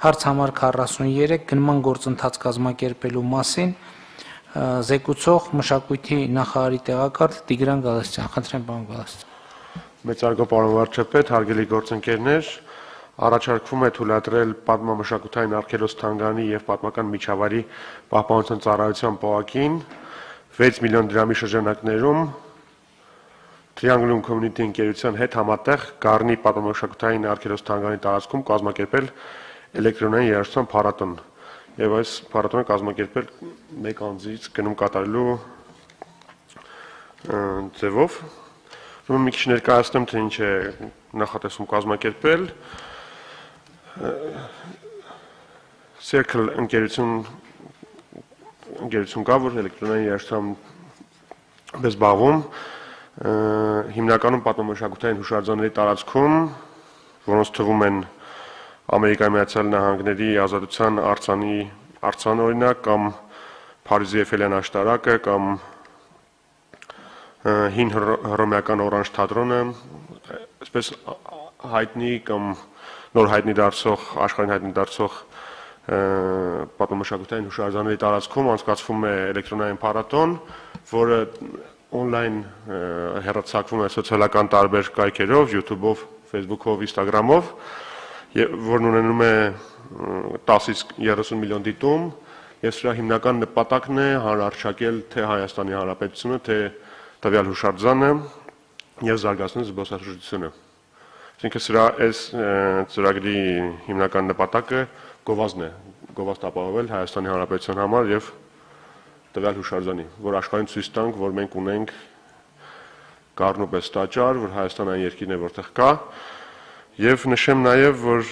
Հարց համար 43 գնման գործընթաց կազմակերպելու մասին զեկուցող մշակույթի նախարարի տեղակալ Տիգրան Գալստյան։ Խնդրեմ, պարոն Գալստյան։ Մեծարգո պարոն վարչապետ, հարգելի գործընկերներ, առաջարկվում է թույլատրել պատմամշակութային արգելոց թանգանի եւ պատմական միջավայրի պահպանության ծառայության պողակին 6 միլիոն դրամի շրջանակներում Triangle Community ընկերության հետ համատեղ Գառնի պատմամշակութային արգելոց թանգանի տարածքում կազմակերպել էլեկտրոնային երաժշտության փառատոն եւ այս փառատոնը կազմակերպել մեկ անձից գնում կատարելու ձևով Ուրեմն մի քիչ ներկայացնեմ թե ինչ է նախատեսում կազմակերպել Circle ընկերություն ընկերություն կա որ էլեկտրոնային երաժշտությամբ զբաղվում հիմնականում պատմամշակութային հուշարձանների տարածքում որոնց թվում են Ամերիկայի Միացյալ Նահանգների ազատության արցանի արցան օրինակ կամ Փարիզի Էֆելյան աշտարակը կամ հին հռոմեական օրանժ թատրոնը, այսպես հայտնի կամ նոր հայտնի դարձող աշխարհին հայտնի դարձող պատմամշակութային հուշարձանների տարածքում անցկացվում է էլեկտրոնային փառատոն, որը on-line հեռարձակվում է սոցիալական տարբեր կայքերով, YouTube-ով, Facebook-ով, Instagram-ով որն ունենում է 10-ից 30 միլիոն դիտում, եւ սրա հիմնական նպատակն է հանրարչակել թե Հայաստանի Հանրապետությունը, թե տվյալ հուշարձանը եւ զարգացնել զբոսաշրջությունը։ Այսինքն սրա այս ծրագրի հիմնական նպատակը գովազդն է, գովազդ ապահովել Հայաստանի Հանրապետության համար եւ տվյալ հուշարձանի, որ աշխարհին ցույց տանք, որ մենք ունենք կառնոպես տաճար, որ Հայաստանը այն երկիրն է, որտեղ կա, Եվ նշեմ նաև, որ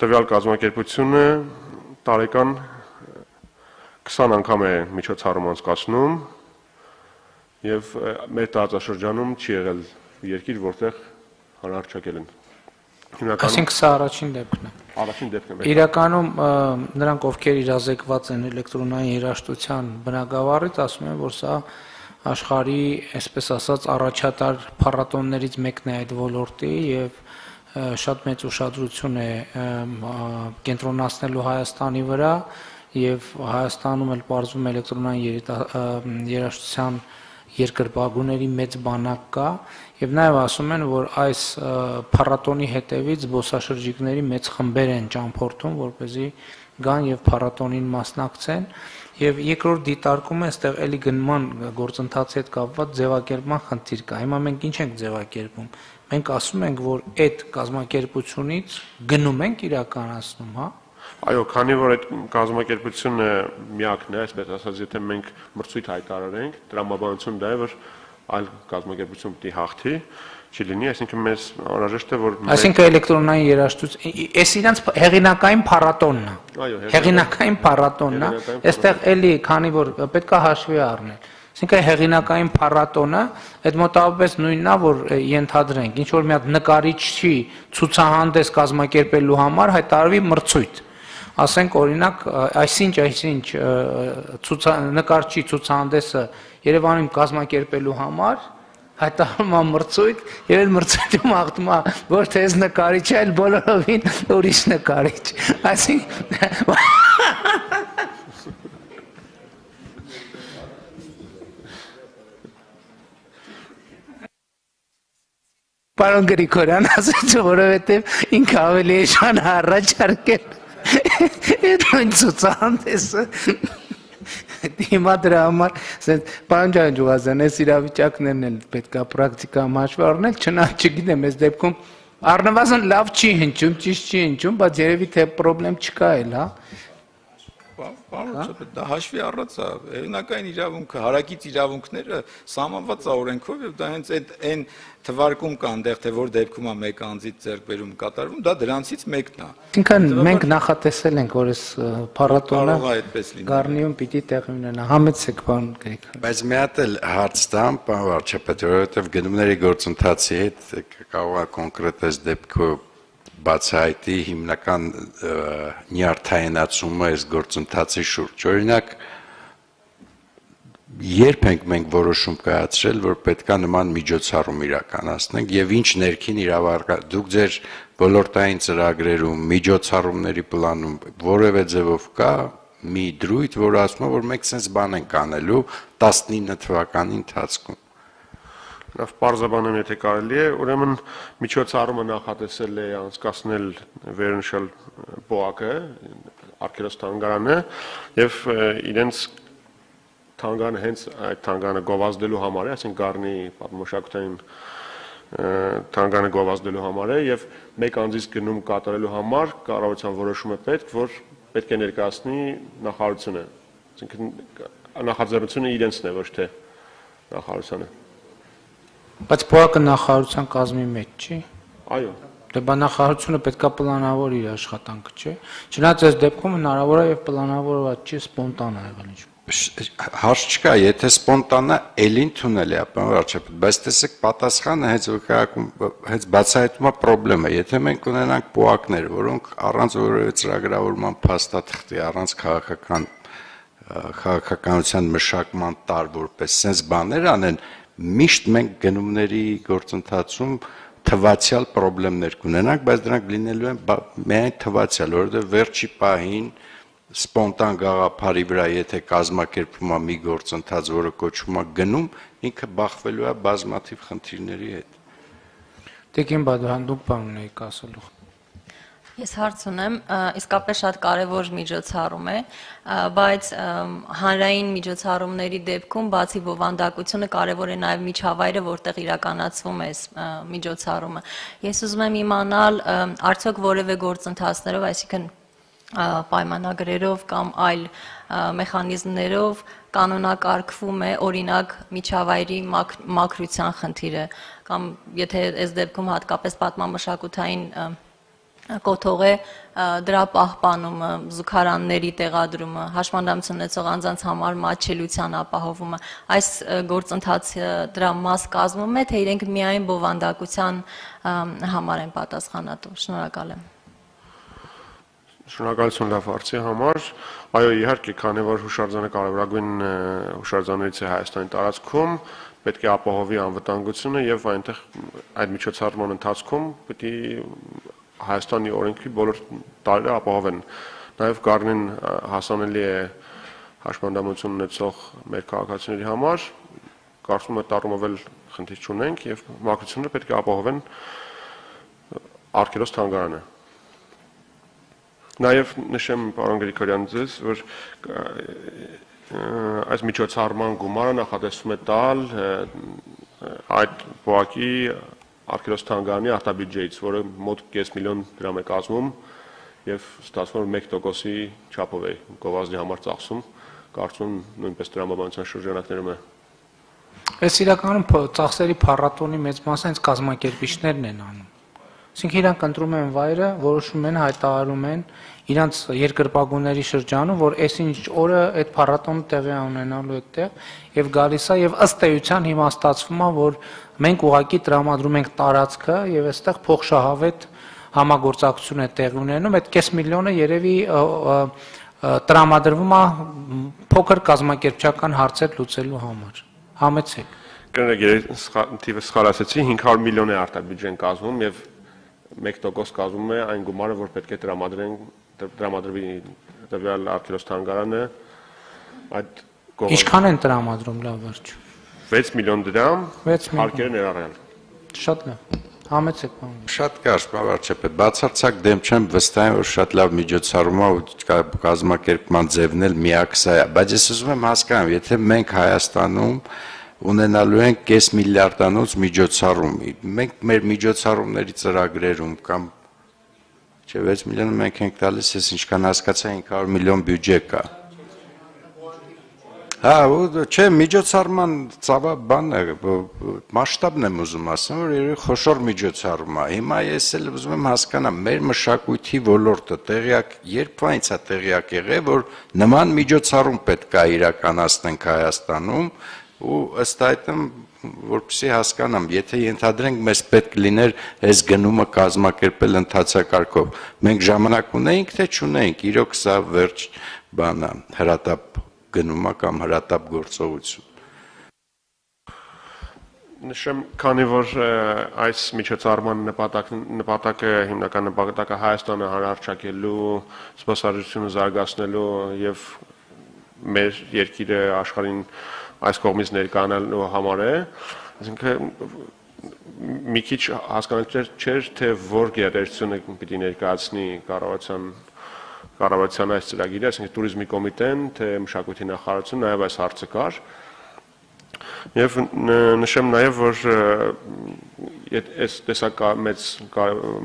տվյալ կազմակերպությունը տարեկան 20 անգամ է միջոցառում անցկացնում եւ մեր տարածաշրջանում չի եղել երկիր, որտեղ հանրարչակել են։ Հիմնականում Այսինքն սա առաջին դեպքն է։ Առաջին դեպքն է։ Իրականում նրանք, ովքեր իրազեկված են էլեկտրոնային երաժշտության բնակավարից, ասում են, որ սա աշխարհի, այսպես ասած, առաջատար փառատոններից մեկն է այդ ոլորտի եւ շատ մեծ ուշադրություն է կենտրոնացնելու Հայաստանի վրա եւ Հայաստանում էլ բարձվում էլեկտրոնային երաժշտության երկրպագուների մեծ բանակ կա եւ նաեւ ասում են որ այս փառատոնի հետևից զբոսաշրջիկների մեծ խմբեր են ճամփորդում որ เป զի գան եւ փառատոնին մասնակցեն եւ երկրորդ դիտարկումը այստեղ էլի գնման գործընթացի հետ կապված ձևակերպման խնդիր կա հիմա մենք ինչ ենք ձևակերպում մենք ասում ենք, որ այդ կազմակերպությունից գնում ենք իրականացնում, հա? Այո, քանի որ այդ կազմակերպությունը միակն է, այսպես ասած, եթե մենք մրցույթ հայտարարենք, դրամաբանություն դա է, որ այլ կազմակերպություն պիտի հաղթի, չի լինի, այսինքն մեզ անհրաժեշտ է որ Այսինքն էլեկտրոնային երաժշտություն, այս իրանց հեղինակային փառատոնն է։ Այո, հեղինակային փառատոնն է։ Այստեղ էլի, քանի որ պետքա հաշվի առնել Այսինքն հեղինակային փառատոնը այդ մոտավորապես նույնն է, որ ենթադրենք, ինչ որ մի հատ նկարիչի ցուցահանդես կազմակերպելու համար հայտարարվի մրցույթ։ Ասենք օրինակ, այսինչ, այսինչ ցուցա նկարչի ցուցահանդեսը Երևանում կազմակերպելու համար հայտարարում է մրցույթ եւ այդ մրցույթում աղտում է ոչ թե այս նկարիչը, այլ բոլորովին ուրիշ նկարիչ։ Այսինքն Պարոն Գրիգորյան ասաց, որովհետև ինքը ավելի էժան առաջարկել։ Այդ նույն ցուցահանդեսը Հիմա դրա համար ասենց պարոն Ջանջուղազյան, այս իրավիճակներն էլ պետքա պրակտիկայում հաշվի առնել, չնայած չգիտեմ, այս դեպքում առնվազն լավ չի հնչում, ճիշտ չի հնչում, բայց երևի թե խնդրեմ չկա էլ, հա։ Պարոն Շապետ, դա հաշվի առած է, հերինակային իրավունքը, հարակից իրավունքները սահմանված է օրենքով եւ դա հենց այդ այն թվարկում կա այնտեղ թե որ դեպքում է մեկ անձից ձեռքբերում կատարվում, դա դրանցից մեկն է։ Ինքն մենք նախատեսել ենք, որ այս փառատոնը Գառնիում պիտի տեղի ունենա։ Համեցեք, պարոն Գրիգոր։ Բայց մի հատ էլ հարց տամ, պարոն վարչապետ, որովհետեւ գնումների գործընթացի հետ կարող է կոնկրետ այս դեպքում բացահայտի հիմնական նյարդայնացումը այս գործընթացի շուրջ։ Օրինակ, երբ ենք մենք որոշում կայացրել, որ պետքա նման միջոցառում իրականացնենք եւ ինչ ներքին իրավարկ դուք ձեր ոլորտային ծրագրերում, միջոցառումների պլանում որևէ ձևով կա մի դրույթ, որ ասում է, որ մենք sense բան ենք անելու 19 թվականի ընթացքում։ Լավ, բարձաբանեմ, եթե կարելի է, ուրեմն միջոցառումը նախատեսել է անցկացնել վերնշալ ՊՕԱԿ-ը, Արքելոս թանգարանը եւ իրենց թանգարանը հենց այդ թանգարանը գովազդելու համար է, այսինքն Գառնի պատմոշակութային թանգարանը գովազդելու համար է եւ մեկ անձից գնում կատարելու համար կառավարության որոշում է պետք, որ պետք է ներկայացնի նախարարությունը։ Այսինքն նախաձեռնությունը իրենցն է, ոչ թե նախարարությանը։ Բայց փոակը նախարարության կազմի մեջ չի։ Այո։ Դե բա նախարարությունը պետքա պլանավոր իր աշխատանքը, չէ։ Չնայած այս դեպքում հնարավոր է եւ պլանավորված չի սպոնտան ա եղել ինչ հարց չկա, եթե սպոնտանա էլին թունել է, ապա վարչապետ, բայց տեսեք պատասխանը հենց վկայակում հենց բացահայտում է խնդրեմը, եթե մենք ունենանք պոակներ, որոնք առանց որևէ ծրագրավորման փաստաթղթի, առանց քաղաքական քաղաքականության մշակման տար որպես sense բաներ անեն, միշտ մենք գնումների գործընթացում թվացial խնդիրներ կունենանք, բայց դրանք լինելու են միայն թվացial, որովհետև վերջի պահին սպոնտան գաղափարի վրա եթե կազմակերպվում է մի գործընթաց, որը կոչվում է գնում, ինքը բախվելու է բազմաթիվ խնդիրների հետ։ Տիկին Բադրան դուք բան ունեիք ասելու։ Ես հարց ունեմ, իսկապես շատ կարևոր միջոցառում է, բայց հանրային միջոցառումների դեպքում բացի բովանդակությունը կարևոր է նաև միջավայրը, որտեղ իրականացվում է միջոցառումը։ Ես ուզում եմ իմանալ, արդյոք որևէ գործընթացներով, այսինքն պայմանագրերով կամ այլ մեխանիզմներով կանոնակարգվում է օրինակ միջավայրի մակրության խնդիրը կամ եթե այս դեպքում հատկապես պատմամշակութային կոթող է դրա պահպանումը, զուգարանների տեղադրումը, հաշմանդամություն ունեցող անձանց համար մատչելիության ապահովումը, այս գործընթացը դրա մաս կազմում է, թե իրենք միայն բովանդակության համար են պատասխանատու։ Շնորհակալ եմ։ Շնորհակալություն լավ հարցի համար։ Այո, իհարկե, քանի որ հուշարձանը կարևորագույն հուշարձաններից է Հայաստանի տարածքում, պետք է ապահովի անվտանգությունը եւ այնտեղ այդ միջոցառման ընթացքում պետք է Հայաստանի օրենքի բոլոր տարերը ապահովեն։ Նաեւ Գառնին հասանելի է հաշմանդամություն ունեցող մեր քաղաքացիների համար, կարծում եմ տարումով էլ խնդիր չունենք եւ մակրությունը պետք է ապահովեն Արքելոս թանգարանը։ Նաև նշեմ պարոն Գրիգորյան ձեզ, որ այս միջոցառման գումարը նախատեսվում է տալ այդ բողակի Արքելոս Թանգարանի արտաբյուջեից, որը մոտ 5 միլիոն դրամ է կազմում եւ ստացվում է 1%-ի չափով է գովազդի համար ծախսում, կարծում նույնպես դրամաբանության շրջանակներում է Այս իրականում ծախսերի փառատոնի մեծ մասը հենց կազմակերպիչներն են անում։ Այսինքն իրանք ընտրում են վայրը, որոշում են, հայտարարում են իրանց երկրպագուների շրջանում, որ այսինչ օրը այդ փառատոնը տեղի ունենալու այդտեղ եւ գալիս է եւ ըստ էության հիմա ստացվում է, որ մենք ուղակի տրամադրում ենք տարածքը եւ այստեղ փոխշահավետ համագործակցություն է տեղի ունենում, այդ կես միլիոնը երևի տրամադրվում է փոքր կազմակերպչական հարցեր լուծելու համար։ Համեցեք։ Կներեք, թիվը սխալ ասացի, 500 միլիոն է արտաբյուջեն կազմում եւ 1% կազմում է այն գումարը, որ պետք է տրամադրեն տրամադրվի տվյալ արտիրոս թանգարանը այդ կողմը Ինչքան են տրամադրում լավ վերջ 6 միլիոն դրամ 6 միլիոն հարկերը ներառյալ Շատ լավ Համեցեք բան։ Շատ կարճ, բավարարչապետ, բացարձակ դեմ չեմ վստահ որ շատ լավ միջոցառումա ու կազմակերպման ձևն էլ միակ սա է, բայց ես ուզում եմ հասկանամ, եթե մենք Հայաստանում ունենալու ենք կես միլիարդանոց միջոցառում։ Մենք մեր միջոցառումների ծրագրերում կամ չէ 6 միլիոն մենք ենք տալիս, ես ինչքան հասկացա 500 միլիոն բյուջե կա։ Հա, չէ, միջոցառման ծավա բանն է, մասշտաբն եմ ուզում ասեմ, որ երբ խոշոր միջոցառում է։ Հիմա ես էլ ուզում եմ հասկանամ, մեր մշակույթի ոլորտը տեղյակ, երբ այնց է տեղյակ եղել, որ նման միջոցառում պետք է իրականացնենք Հայաստանում, ու ըստ այդմ որպեսի հասկանամ, եթե ենթադրենք մեզ պետք լիներ այս գնումը կազմակերպել ընթացակարգով, մենք ժամանակ ունեինք թե չունեինք, իրոք սա վերջ բանա, հրատապ գնումա կամ հրատապ գործողություն։ Նշեմ, քանի որ այս միջոցառման նպատակ նպատակը հիմնական նպատակը Հայաստանը հանրարչակելու, սպասարկությունը զարգացնելու եւ մեր երկիրը աշխարհին այս կողմից ներկայանալու համար է, այսինքն մի քիչ հասկանալի չէր, թե որ գերտերությունը պիտի ներկայացնի կառավարության կառավարության այս ծրագիրը, այսինքն туриզմի կոմիտեն, թե մշակույթի նախարարությունը նաև այս հարցը կար։ Եվ նշեմ նաև, որ այս տեսակ մեծ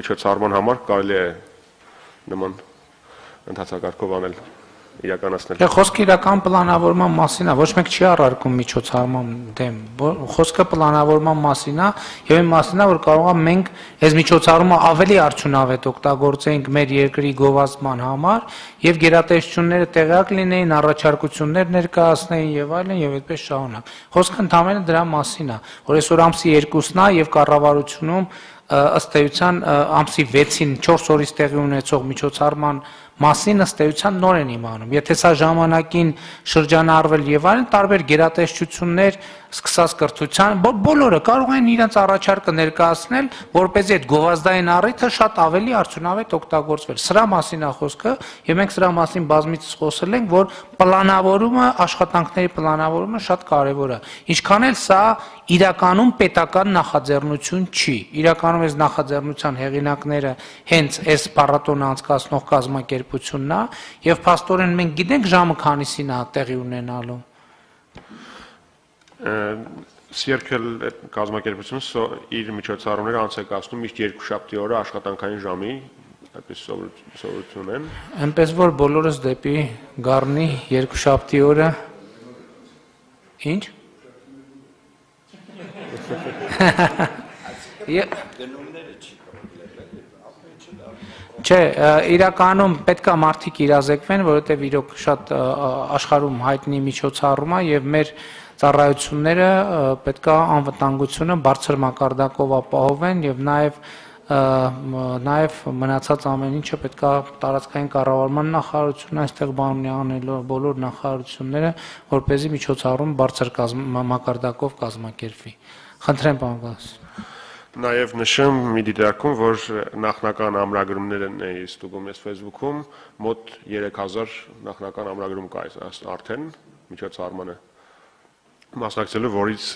միջոցառման համար կարելի է նման ընդհանրակարգով անել իրականացնել։ Դե խոսքը իրական պլանավորման մասին է, ոչ մեկ չի առարկում միջոցառման դեմ։ Խոսքը պլանավորման մասին է, եւ այն մասին է, որ կարող է մենք այս միջոցառումը ավելի արդյունավետ օգտագործենք մեր երկրի գովազդման համար եւ գերատեսչությունները տեղյակ լինեին, առաջարկություններ ներկայացնեին եւ այլն եւ այդպես շարունակ։ Խոսքը ընդհանրապես դրա մասին է, որ այսօր ամսի 2-ն է եւ կառավարությունում ըստ էության ամսի 6-ին 4 օրից տեղի ունեցող միջոցառման մասին ըստ էության նոր են իմանում։ Եթե սա ժամանակին շրջանառվել եւ այլն տարբեր գերատեսչություններ սկսած կրթության, բո- բոլորը կարող են իրենց առաջարկը ներկայացնել, որ เป զի այդ գովազդային առիթը շատ ավելի արդյունավետ օգտագործվել։ Սրա մասին է խոսքը, եւ մենք սրա մասին բազմիցս խոսել ենք, որ պլանավորումը, աշխատանքների պլանավորումը շատ կարեւոր է։ Ինչքան էլ սա իրականում պետական նախաձեռնություն չի։ Իրականում այս նախաձեռնության հեղինակները հենց այս փառատոնը անցկացնող կազմակերպությունն է, եւ փաստորեն մենք գիտենք ժամը քանիսին է տեղի ունենալու։ Սիրքել այդ կազմակերպությունը իր միջոցառումները անցեկացնում միշտ երկու շաբթի օրը աշխատանքային ժամի, այդպես սովոր- սովորություն են։ Այնպես որ բոլորս դեպի Գառնի երկուշաբթի օրը Ինչ։ Ե- Չէ, իրականում պետքա մարդիկ իրազեկվեն, որովհետև իրոք շատ աշխարհում հայտնի միջոցառում է եւ մեր ծառայությունները պետքա անվտանգությունը բարձր մակարդակով ապահովեն եւ նաեւ նաեւ մնացած ամեն ինչը պետքա տարածքային կառավարման նախարարությունը այստեղ բան ունի անելու բոլոր նախարարությունները, որ เป զի միջոցառում բարձր կազմ, մակարդակով կազմակերպվի։ Խնդրեմ, պարոն Գաս։ Նաև նշեմ մի դիտարկում, որ նախնական ամրագրումներն է ստուգում ես Facebook-ում, մոտ 3000 նախնական ամրագրում կա այս արդեն միջոցառմանը մասնակցելու, որից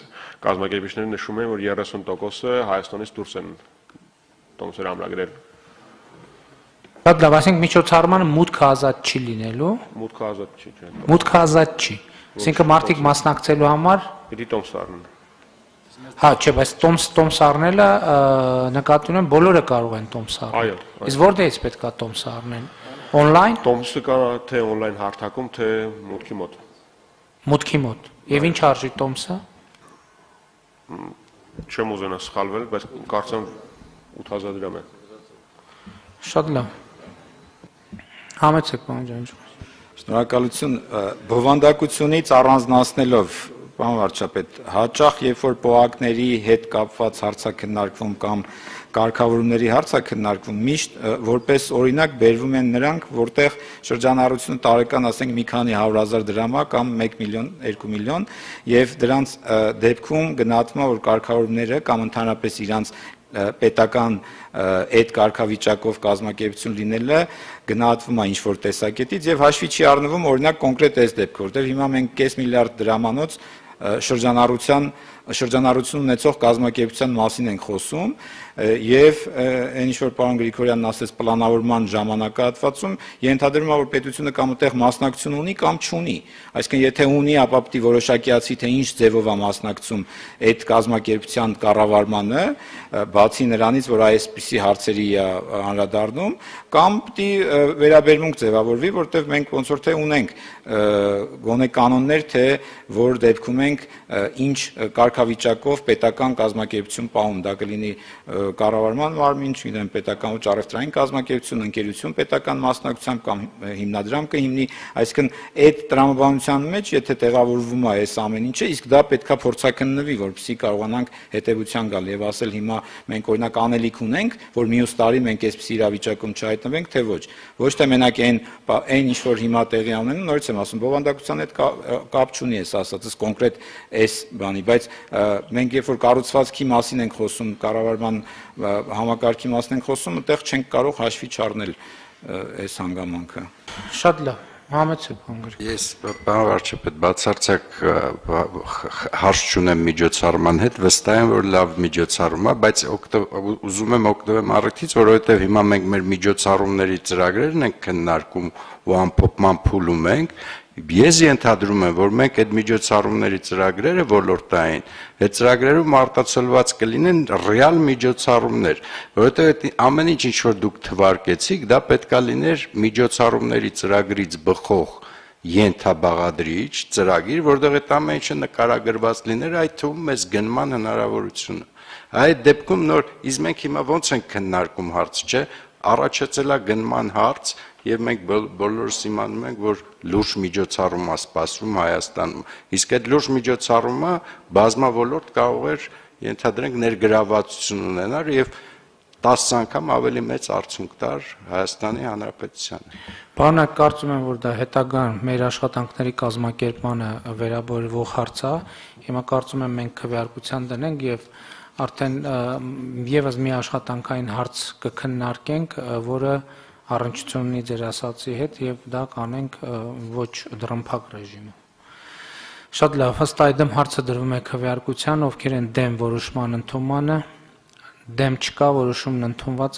կազմակերպիչները նշում են, որ 30%-ը Հայաստանից դուրս են տոմսեր ամրագրել։ Շատ լավ, ասենք միջոցառմանը մուտքը ազատ չի լինելու, Մուտքը ազատ չի, մուտքը ազատ չի։ Այսինքն մարդիկ մասնակցելու համար Պիտի տոմս առնեն։ Հա, չէ, բայց տոմս տոմս առնելը նկատի ունեմ բոլորը կարող են տոմս առնել։ Այո, Իսկ որտեղից պետքա տոմս առնեն։ Օնլայն, Տոմսը կա թե on-line հարթակում, թե մուտքի մոտ։ մուտքի մոտ։ Եվ ինչ արժի տոմսը։ Չեմ ուզենա սխալվել, բայց կարծեմ 8000 դրամ է։ Շատ լավ։ Համեցեք, պարոն ջան։ Շնորհակալություն բովանդակությունից առանձնացնելով պարոն վարչապետ հաճախ երբ որ պոակների հետ կապված հարցակննարկվում կամ կարգավորումների հարցակննարկվում միշտ որպես օրինակ բերվում են նրանք որտեղ շրջանառությունը տարեկան ասենք մի քանի 100.000 դրամ է կամ 1 միլիոն 2 միլիոն եւ դրանց դեպքում գնահատվում է որ կարգավորումները կամ ընդհանրապես իրանց պետական այդ կարգավիճակով կազմակերպություն լինելը գնահատվում է ինչ որ տեսակետից եւ հաշվի չի առնվում օրինակ կոնկրետ այս դեպքը որտեղ հիմա մենք կես միլիարդ դրամանոց շրջանառության շրջանառություն ունեցող կազմակերպության մասին ենք խոսում եւ այն ինչ որ պարոն Գրիգորյանն ասեց պլանավորման ժամանակահատվածում ենթադրում է որ պետությունը կամ այդտեղ մասնակցություն ունի կամ չունի այսինքն եթե ունի ապա պետք է որոշակիացի թե ինչ ձևով է մասնակցում այդ կազմակերպության կառավարմանը բացի նրանից որ այսպիսի հարցերի է անդրադառնում կամ պետք վերաբերմունք ձևավորվի որտեղ մենք ոնց որ թե ունենք գոնե կանոններ թե որ դեպքում ենք ինչ կարգավիճակով պետական կազմակերպություն պահում դա կլինի կառավարման մարմին, չգիտեմ, պետական ոչ առևտրային կազմակերպություն, ընկերություն պետական մասնակցությամբ կամ հիմնադրամ կհիմնի, այսինքն այդ տրամաբանության մեջ եթե տեղավորվում է այս ամեն ինչը, իսկ դա պետքա փորձակննվի, որպեսզի կարողանանք հետևության գալ եւ ասել հիմա մենք օրինակ անելիք ունենք, որ մյուս տարի մենք այսպիսի իրավիճակում չհայտնվենք, թե ոչ։ Ոչ թե մենակ այն այն ինչ որ հիմա տեղի ունենում, նորից եմ ասում, բովանդակության հետ կա- կապ չունի այս ասածս կոնկրետ այս բանի, բայց մենք երբ որ կառուցվածքի մասին ենք խոսում, կառավարման համակարգի մասին ենք խոսում, այդտեղ չենք կարող հաշվի չառնել այս հանգամանքը։ Շատ լավ։ Համեցեք հանգր։ Ես բան վարչապետ բացարձակ հարց չունեմ միջոցառման հետ, վստահ եմ որ լավ միջոցառում է, բայց ուզում եմ օգտվեմ առիթից, որովհետև հիմա մենք մեր միջոցառումների ծրագրերն ենք քննարկում ու ամփոփման փուլում ենք Ես ենթադրում եմ, որ մենք այդ միջոցառումների ծրագրերը ոլորտային, այդ ծրագրերում արտացոլված կլինեն ռեալ միջոցառումներ, որովհետև այդ ամեն ինչ ինչ որ դուք թվարկեցիք, դա պետքա լիներ միջոցառումների ծրագրից բխող ենթաբաղադրիչ ծրագիր, որտեղ այդ ամեն ինչը նկարագրված լիներ, այդ թվում մեզ գնման հնարավորությունը։ Այդ դեպքում նոր իսկ մենք հիմա ոնց ենք քննարկում հարց, չէ, առաջացել է գնման հարց, եւ մենք բոլորս իմանում ենք, որ լուրջ միջոցառում է սպասվում Հայաստանում։ Իսկ այդ լուրջ միջոցառումը բազմավոլորտ կարող էր ենթադրենք ներգրավվածություն ունենալ եւ 10 անգամ ավելի մեծ արդյունք տար Հայաստանի Հանրապետությանը։ Բանը կարծում եմ, որ դա հետագան մեր աշխատանքների կազմակերպմանը վերաբերվող հարց է։ Հիմա կարծում եմ մենք քվեարկության դնենք եւ արդեն եւս մի աշխատանքային հարց կքննարկենք, որը առնչություն ունի ձեր ասացի հետ եւ դա կանենք ոչ դրամփակ ռեժիմով։ Շատ լավ, ըստ այդմ հարցը դրվում է քվեարկության, ովքեր են դեմ որոշման ընդունմանը, դեմ չկա որոշումն ընդունված